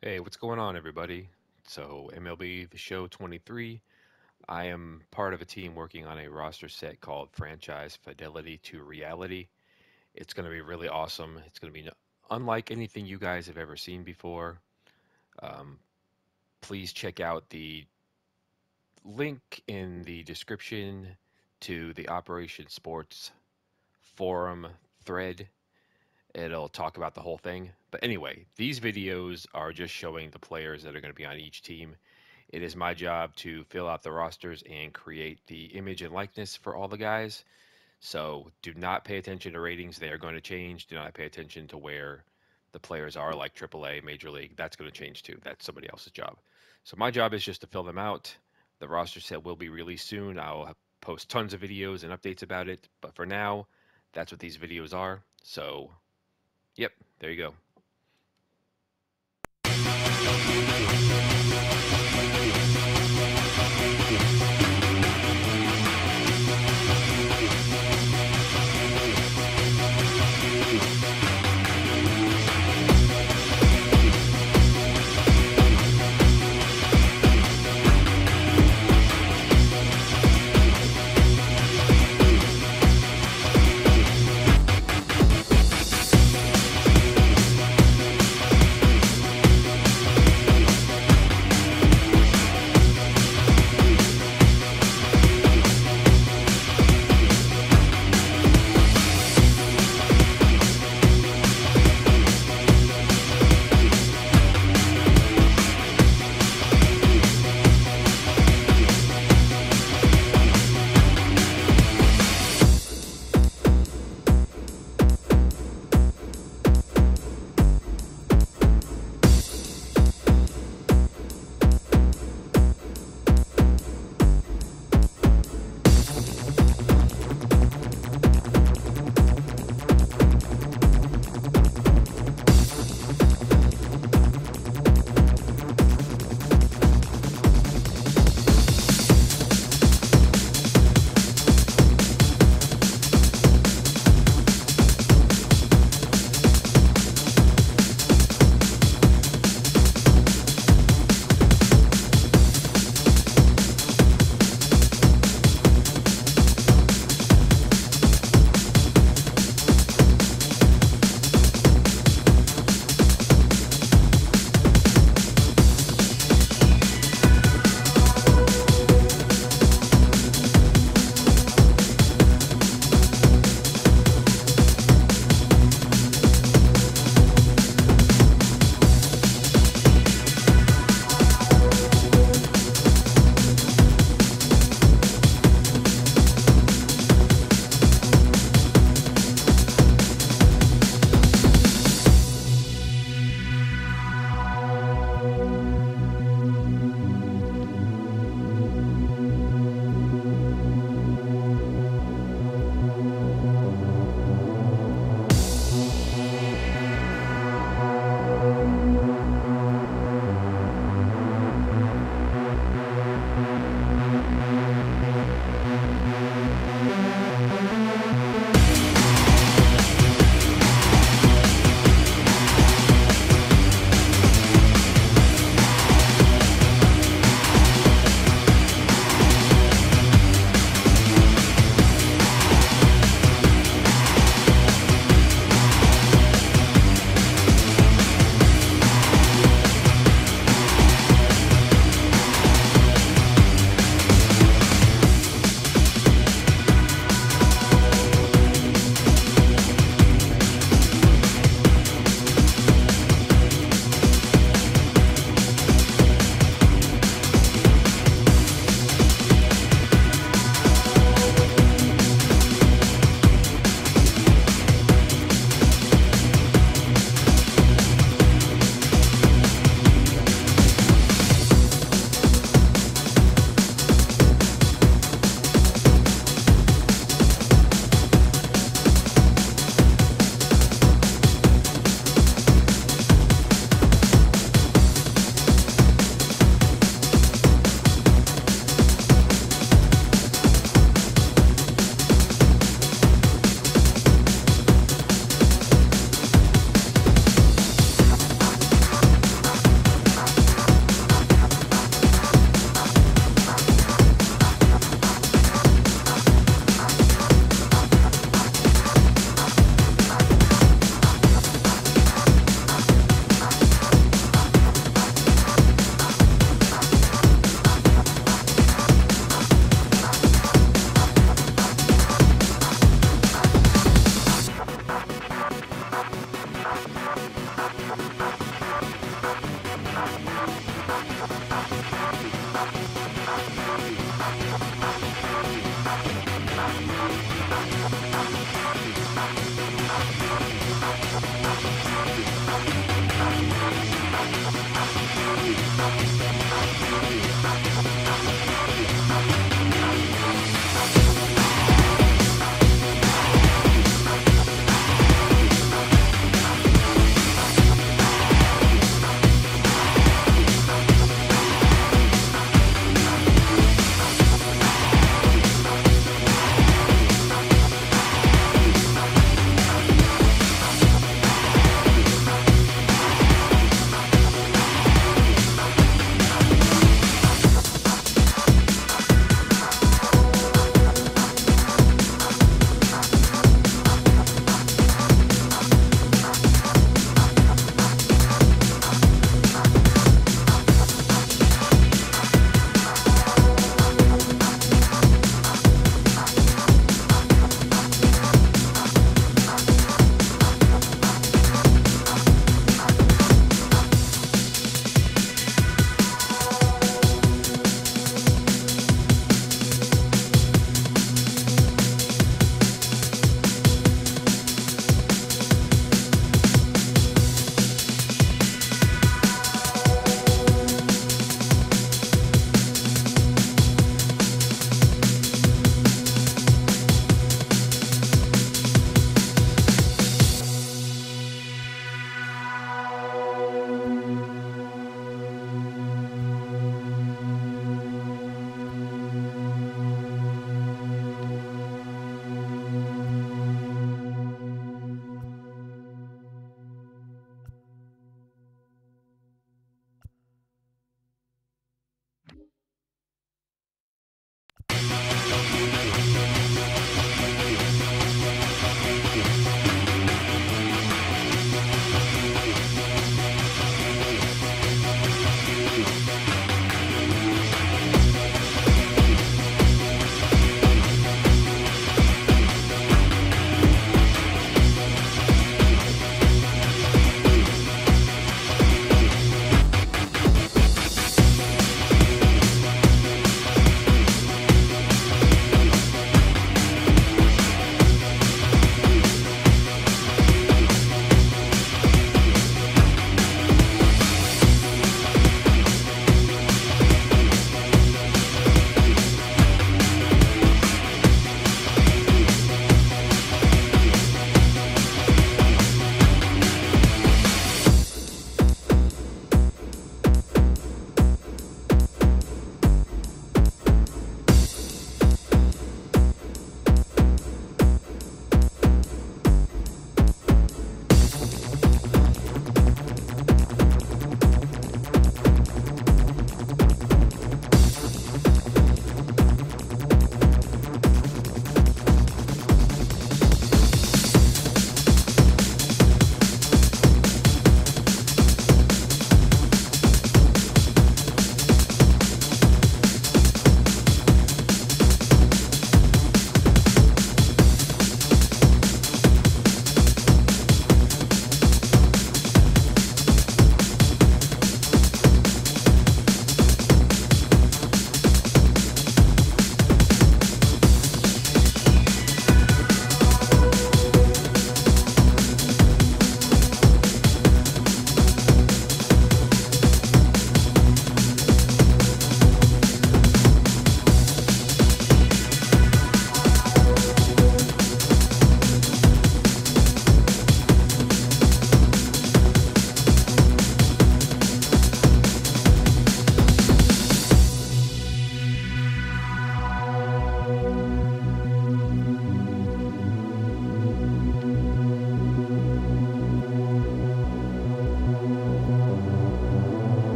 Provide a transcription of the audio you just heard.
Hey, what's going on, everybody? So, MLB The Show 23. I am part of a team working on a roster set called Franchise Fidelity to Reality. It's going to be really awesome. It's going to be unlike anything you guys have ever seen before. Um, please check out the link in the description to the Operation Sports forum thread it'll talk about the whole thing. But anyway, these videos are just showing the players that are going to be on each team. It is my job to fill out the rosters and create the image and likeness for all the guys. So do not pay attention to ratings. They are going to change. Do not pay attention to where the players are, like AAA, Major League. That's going to change too. That's somebody else's job. So my job is just to fill them out. The roster set will be released soon. I'll post tons of videos and updates about it. But for now, that's what these videos are. So Yep, there you go.